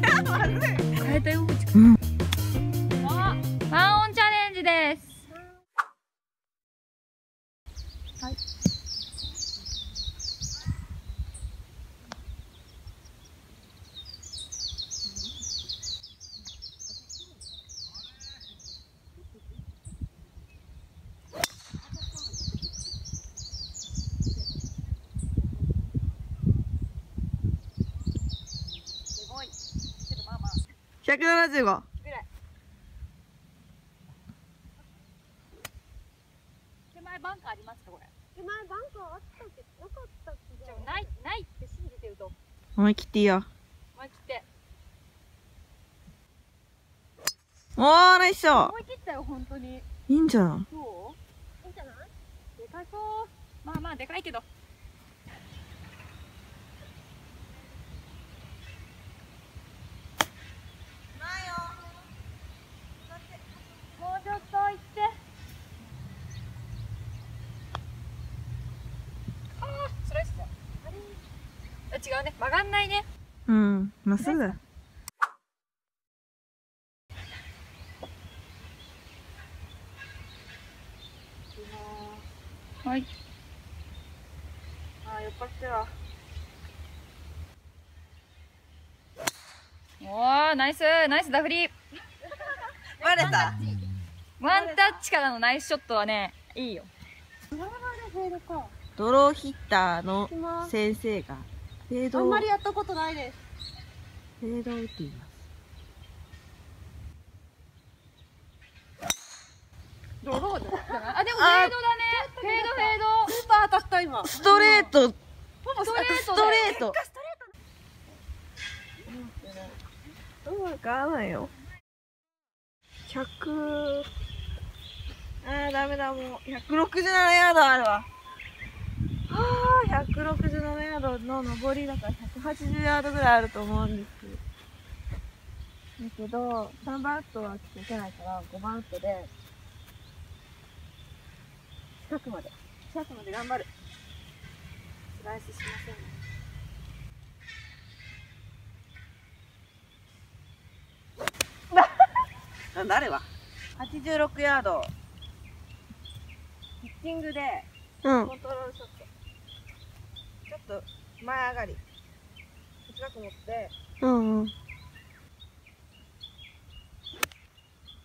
変えたようんあワンオンチャレンジですはいすごいけどまあまあ175手前バンカーありますかこれ？手前バンカーあったっけなかったっけじゃあないないって信じてると。思い切っていいよ。思い切って。おーナイスショ思い切ったよ本当に。いいんじゃんそう？いいんじゃない？でかそう。まあまあでかいけどもうちょっと行ってああスライスだあれあ違うね。曲がんないね。うん。まっすぐだ。はい。あー酔っ払ってるわおーナイス。ナイスダフリ。バレた？ワンタッチ。からのナイスショットはねいいよ。ドローヒッターの先生がフェードをあんまりやったことないです。フェードを打っています。ドローだあでもフェードだね。あフェードフェードスーパー当たった今。ストレート。ほぼストレーストだよト。レート。うまく合わないよ。100あーダメだ。もう。167ヤードあるわ。はあ167ヤードの上りだから180ヤードぐらいあると思うんですけどだけど3番ウッドはちょっといけないから5番ウッドで近くまで。近くまで頑張る。スライスしませんね。あ 誰は？86ヤード。ピッチングでうん。コントロールショット、ちょっと前上がり。近く持って。うんうん。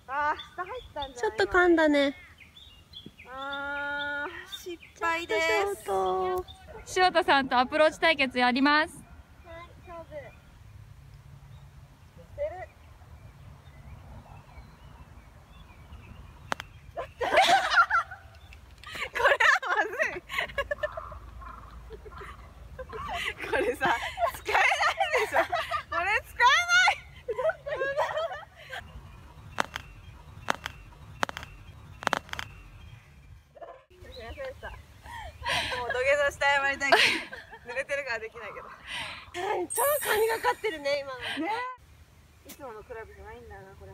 あー下入ったんじゃないちょっと噛んだね。あー失敗でショート塩田さんとアプローチ対決やりますはい勝負してるこれはまずいこれさ使えないでしょこれ使えないすいませんでしたもう土下座して謝りたいけど濡れてるからできないけど超神がかってるね今のねいつものクラブじゃないんだよ。なこれ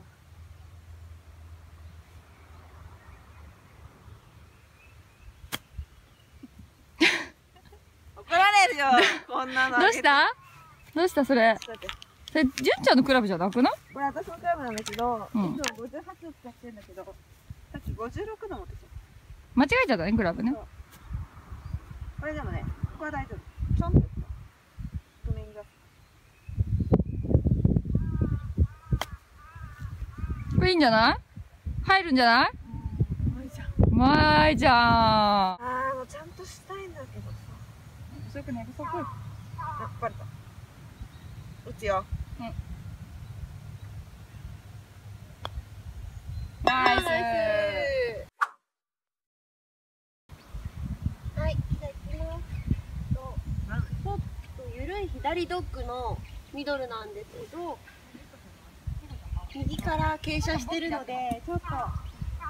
怒られるよ。こんなのどうした？どうした？それそれ純ちゃんのクラブじゃなくな？いこれ私のクラブなんだけど、うん。いつも58を使ってんだけどさっき56の持ってきた間違えちゃったねクラブね。これでもねここは大丈夫。ちょんこれいいんじゃない？入るんじゃない？うまいじゃん。まいじゃん。あーもうちゃんとしたいんだけどさ。遅くね遅くあバレた打つよ。ナイスはいじゃあ行きますとちょっと緩い左ドッグのミドルなんですけど右から傾斜してるのでちょっと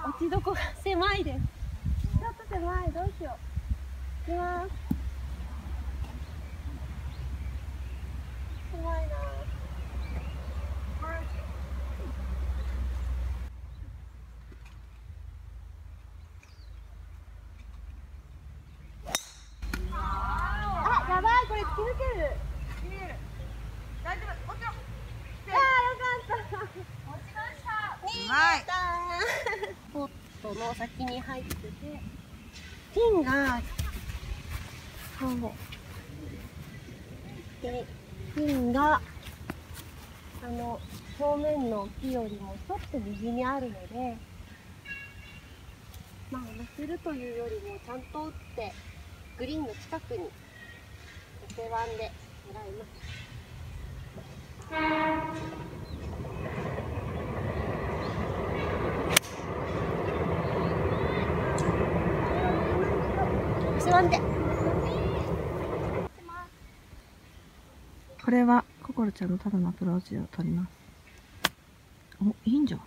落ちどこが狭いです。ちょっと狭い。どうしよう。行きます。狭いなあやばいこれ突き抜ける大丈夫もちろんトの先に入ってて、ピンが、そう。で、ピンが、あの、表面の木よりもちょっと右にあるので、まあ、乗せるというよりも、ちゃんと打って、グリーンの近くに、手腕で狙います。手腕で。これは、ココロちゃんのただのアプローチを取ります。お、いいんじゃん。う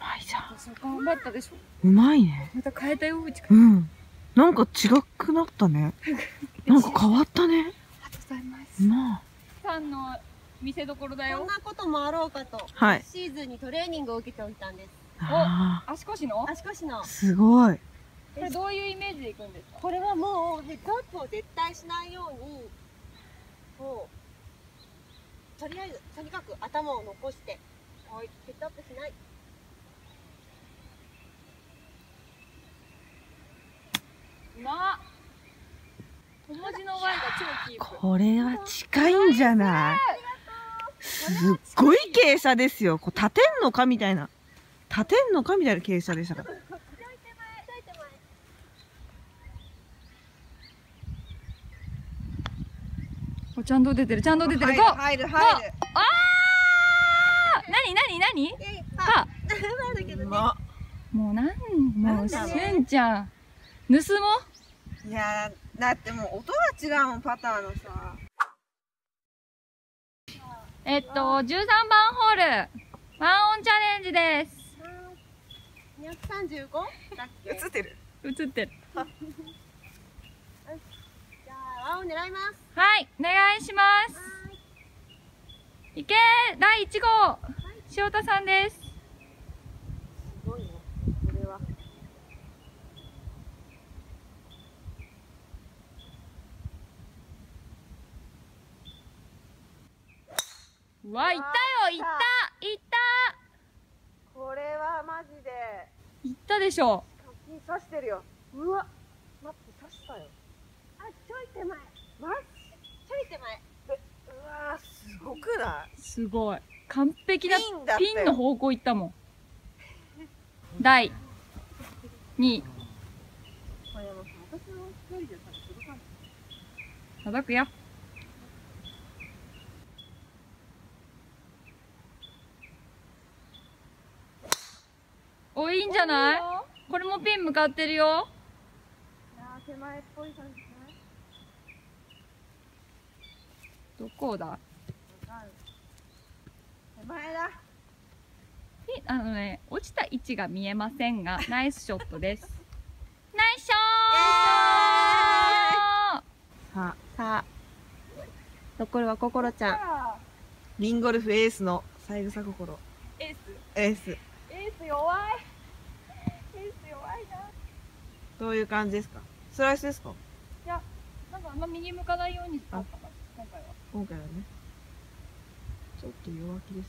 まいじゃん。そう頑張ったでしょ？うまいね。また変えたようちかうん。なんか違くなったね。なんか変わったね。ありがとうございますなあ。さんの見せ所だよこんなこともあろうかと、はいシーズンにトレーニングを受けておいたんです。あ足腰の？足腰のあ、。すごい。これどういうイメージでいくんですか？これはもうヘッドアップを絶対しないように、もう、とりあえず、とにかく頭を残して、はい、ヘッドアップしない。うまっ小文字の Y が超キープこれは近いんじゃない？すっごい傾斜ですよ。こう立てんのかみたいな。立てんのかみたいな傾斜でしたから。おちゃんと出てる。ちゃんと出てる。入る入る入る。あー。なになになにパだけどね。まもうなんもうしゅんちゃん。盗もいやーだってもう音が違うもんパターのさ。えっと13番ホール。ワンオンチャレンジです。235だっけ映ってる。映ってる 青を狙います。はいお願いしますいけー第1号塩田さんですすごいね。これは。うわいったよいったいったこれはマジでいったでしょ課金さしてるよ。うわ。待って刺したよ。あ、ちょい手前。マちょい手前。うわーすごくない？すごい。完璧なピンの方向行ったもん。第2これもさ私の一人でかない。届くよ。おいいんじゃない？これもピン向かってるよ。手前っぽい感じしないどこだ？手前だ。あのね落ちた位置が見えませんが ナイスショットです。ナイスショーさあ、さあ、残るは心ちゃん。リンゴルフエースの三枝心。エース？エース。エース弱い。エース弱いな。どういう感じですか？スライスですか？いやなんかあんま右向かないようにしようかな今回はね。ちょっと弱気です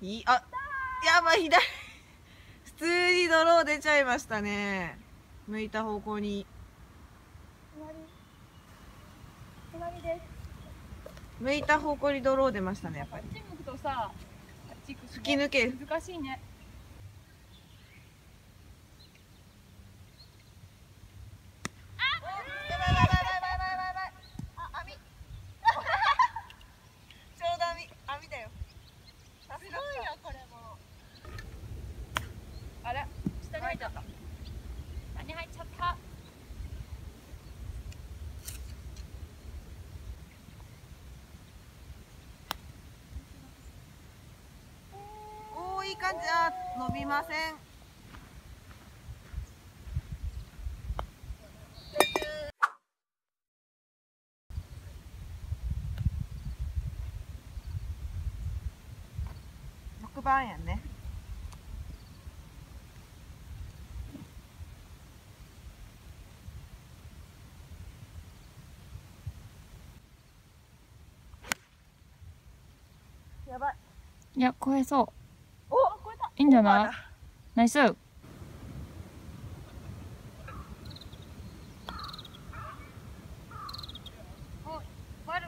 ね。いい、あ、やばい、左。普通にドロー出ちゃいましたね。向いた方向に。隣隣です向いた方向にドロー出ましたね、やっぱり。こっち向くとさ吹き抜け。難しいねちょうど網、網だよ。さすがこれも。あれ下に入っちゃった下に入っちゃったおー、いい感じ。あ、伸びません。6番やね。やばい。いや超えそういいんじゃない？ナイス。悪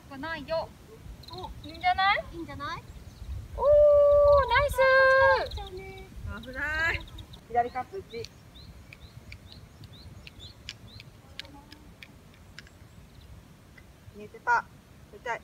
くないよ。おいいんじゃない？いいんじゃない？おーナイス。危ない。左カップ1見えてた。痛い